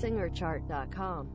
singerchart.com.